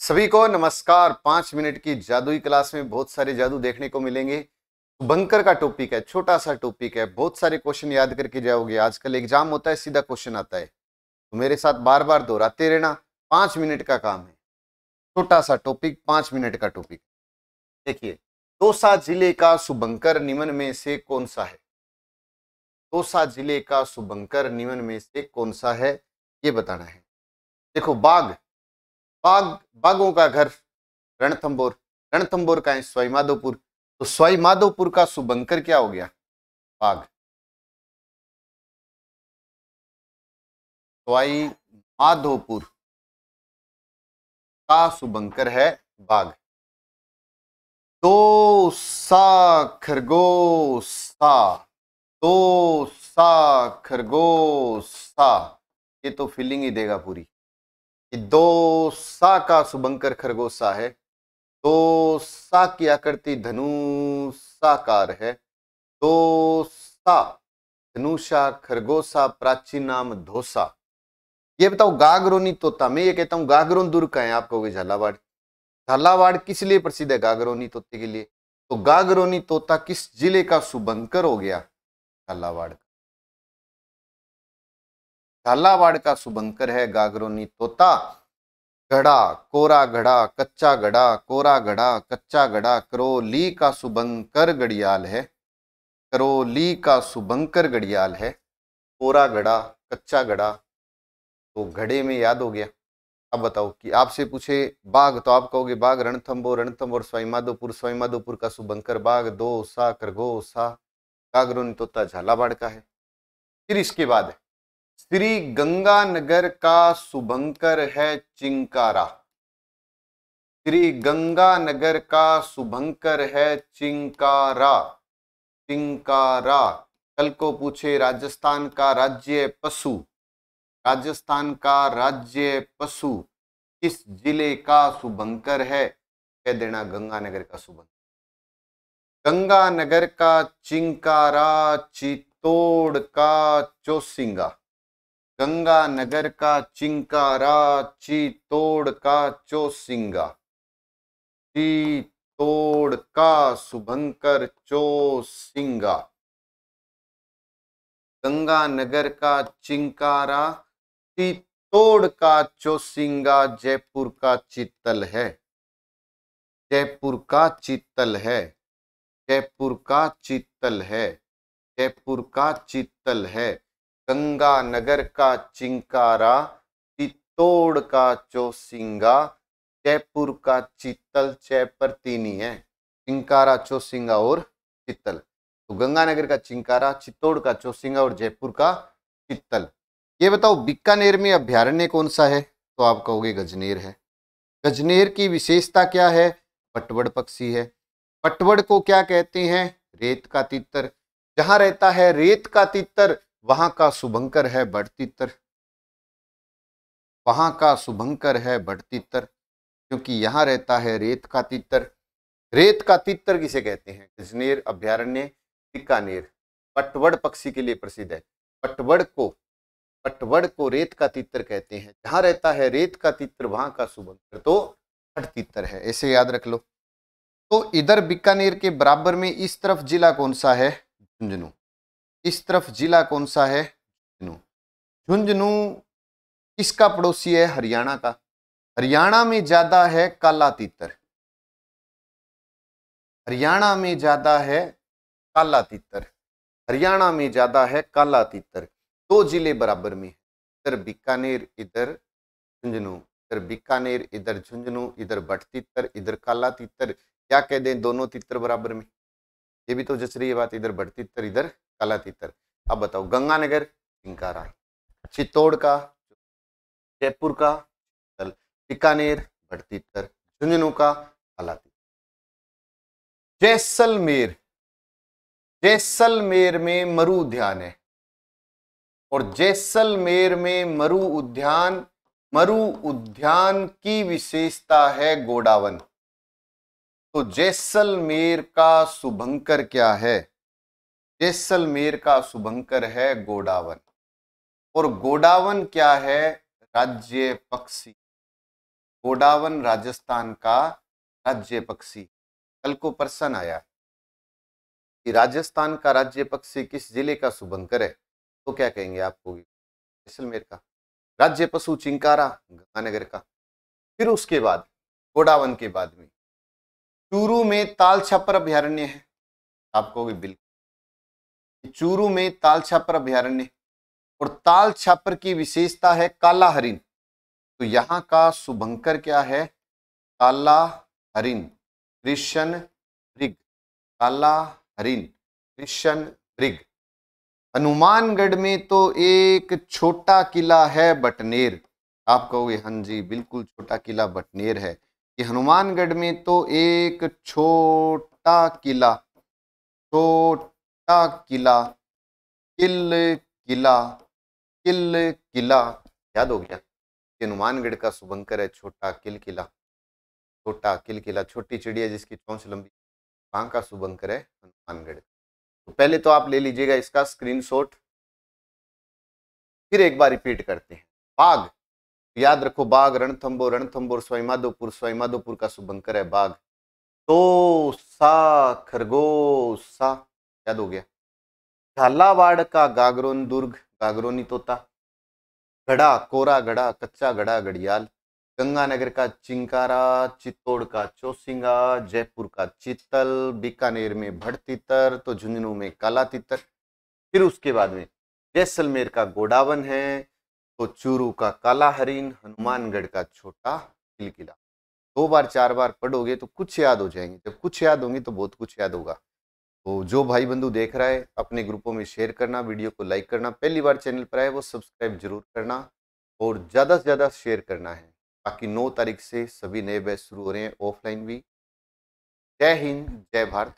सभी को नमस्कार। पाँच मिनट की जादुई क्लास में बहुत सारे जादू देखने को मिलेंगे। बंकर का टॉपिक है छोटा सा टॉपिक है। बहुत सारे क्वेश्चन याद करके जाओगे। आजकल एग्ज़ाम होता है, सीधा क्वेश्चन आता है। तो मेरे साथ बार बार दोहराते रहना। पाँच मिनट का काम है। छोटा सा टॉपिक, पाँच मिनट का टॉपिक। देखिए दौसा ज़िले का सुबंकर निमन में से कौन सा है? दौसा ज़िले का सुबंकर निमन में से कौन सा है? ये बताना है। देखो, बाघ बाघ बाघों का घर रणथंबोर रणथंबोर का है स्वाई माधोपुर। तो स्वाई माधोपुर का सुबंकर क्या हो गया? बाघ स्वाई माधोपुर का सुबंकर है बाघ तो सा खरगोश सा तो सा खरगोश सा ये तो फीलिंग ही देगा पूरी। कि दो सा का शुभंकर खरगोशा है, दो सा की आकृति धनु साकार है, दो सा धनुषा खरगोशा प्राचीन नाम धोसा। ये बताओ गागरोनी तोता, मैं ये कहता हूँ गागरोन दूर का है आप कहोगे झालावाड़? झालावाड़ किस लिए प्रसिद्ध है गागरोनी तोते के लिए? तो गागरोनी तोता किस ज़िले का शुभंकर हो गया? झालावाड़ झालावाड़ का शुभंकर है, गागरोनी तोता। घड़ा, कोरा घड़ा, कच्चा घड़ा, कोरा घड़ा, कच्चा घड़ा, करोली का शुभंकर गड़ियाल है। करोली का शुभंकर गड़ियाल है। कोरा घड़ा, कच्चा घड़ा तो घड़े में याद हो गया। अब बताओ कि आपसे पूछे, बाघ तो आप कहोगे, बाघ रणथम्बो रणथम्बो और स्वाई माधोपुर स्वाई माधोपुर का शुभंकर बाघ, दो सा खरगो सा। गागरोनी तोता झालावाड़ का है। फिर इसके बाद श्री गंगानगर का शुभंकर है चिंकारा। श्री गंगानगर का शुभंकर है चिंकारा। चिंकारा, कल को पूछे राजस्थान का राज्य पशु। राजस्थान का राज्य पशु, किस ज़िले का शुभंकर है? कह देना गंगानगर का शुभंकर गंगानगर का चिंकारा, चित्तौड़ का चौसिंगा। गंगानगर का चिंकारा चित्तौड़ का चौसिंगा। चित्तौड़ का शुभंकर चौसिंगा। गंगानगर का चिंकारा चित्तौड़ का चौसिंगा जयपुर का चित्तल है। जयपुर का चित्तल है। जयपुर का चित्तल है। जयपुर का चित्तल है। गंगानगर का चिंकारा चित्तौड़ का चौसिंगा, जयपुर का चित्तल जयपुर तीन ही। है चिंकारा, चौसिंगा और चित्तल। तो गंगानगर का चिंकारा, चित्तौड़ का चौसिंगा और जयपुर का चित्तल। ये बताओ, बीकानेर में अभ्यारण्य कौन सा है? तो आप कहोगे गजनेर है। गजनेर की विशेषता क्या है? पटवड़ पक्षी है। पटवड़ को क्या कहते हैं? रेत का तितर। जहाँ रहता है रेत का तितर वहाँ का शुभंकर है बढ़तीतर वहाँ का शुभंकर है बढ़तीतर क्योंकि यहाँ रहता है रेत का तितर। रेत का तितर किसे कहते हैं? गजनेर अभ्यारण्य, बीकानेर। पटवड़ पक्षी के लिए प्रसिद्ध है। पटवड़ को पटवड़ को रेत का तितर कहते हैं। जहाँ रहता है रेत का तितर, वहाँ का शुभंकर तो हट तितर है। ऐसे याद रख लो। तो इधर बीकानेर के बराबर में इस तरफ़ जिला कौन सा है? झुंझुनू। इस तरफ़ जिला कौन सा है? झुंझुनू। झुंझुनू किसका पड़ोसी है? हरियाणा का। हरियाणा में ज़्यादा है काला तीतर हरियाणा में ज़्यादा है काला तीतर हरियाणा में ज़्यादा है काला तीतर दो ज़िले बराबर में इधर बीकानेर, इधर झुंझुनू। इधर बीकानेर, इधर झुंझुनू, इधर बट तीतर इधर काला तीतर क्या कह दें? दोनों तीतर बराबर में। ये भी तो जच रही है बात। इधर बट तीतर इधर काला तीतर अब बताओ, गंगानगर चिंकारा चित्तौड़ का, जयपुर का बीकानेर भटतीतर झुंझुनू का काला तीतर जैसलमेर जैसलमेर में मरु उद्यान है। और जैसलमेर में मरु उद्यान मरु उद्यान की विशेषता है गोडावन। तो जैसलमेर का शुभंकर क्या है? जैसलमेर का शुभंकर है गोडावन। और गोडावन क्या है? राज्य पक्षी। गोडावन राजस्थान का राज्य पक्षी। कल को प्रश्न आया कि राजस्थान का राज्य पक्षी किस ज़िले का शुभंकर है? तो क्या कहेंगे आपको जैसलमेर का। राज्य पशु चिंकारा, गंगानगर का। फिर उसके बाद, गोडावन के बाद में। चूरू में ताल छापर अभ्यारण्य है। आपको भी बिल्कुल चूरू में ताल छापर अभ्यारण्य और ताल छापर की विशेषता है काला हरिन तो यहाँ का शुभंकर क्या है? काला हरिन कृष्ण ब्रिग काला हरिन कृष्ण ब्रिग हनुमानगढ़ में तो एक छोटा किला है बटनेर। आप कहोगे हाँ जी, बिल्कुल छोटा किला बटनेर है। कि हनुमानगढ़ में तो एक छोटा किला, छोटा किला किला, किल किला किल किला। याद हो गया? हनुमानगढ़ का शुभंकर है, छोटा किल किला। छोटा किल किला, छोटी चिड़िया जिसकी चौंच लंबी। कहाँ का शुभंकर है, हनुमानगढ़। तो पहले तो आप ले लीजिएगा इसका स्क्रीनशॉट फिर एक बार रिपीट करते हैं। बाघ। याद रखो, बाघ रणथंबोर रणथंबोर स्वयमाधोपुर स्वयमाधोपुर का शुभंकर है बाघ। तो सा खरगोश, सा। याद हो गया। झालावाड़ का गागरोन दुर्ग, गागरोनी तोता, घड़ा, कोरा घड़ा, कच्चा घड़ा घड़ियाल, गंगानगर का चिंकारा, चित्तौड़ का चौसिंगा, जयपुर का चित्तल, बीकानेर में भड़ तितर तो झुंझुनू में काला तितर फिर उसके बाद में जैसलमेर का गोडावन है तो चूरू का काला हरिन हनुमानगढ़ का छोटा किलकिला दो बार, चार बार पढ़ोगे तो कुछ याद हो जाएँगे। जब कुछ याद होंगे तो बहुत कुछ याद होगा। तो जो भाई बंधु देख रहा है, अपने ग्रुपों में शेयर करना, वीडियो को लाइक करना, पहली बार चैनल पर आए वो सब्सक्राइब ज़रूर करना और ज़्यादा से ज़्यादा शेयर करना है। बाकी नौ तारीख से सभी नए बैच शुरू हो रहे हैं ऑफलाइन भी। जय हिंद, जय भारत।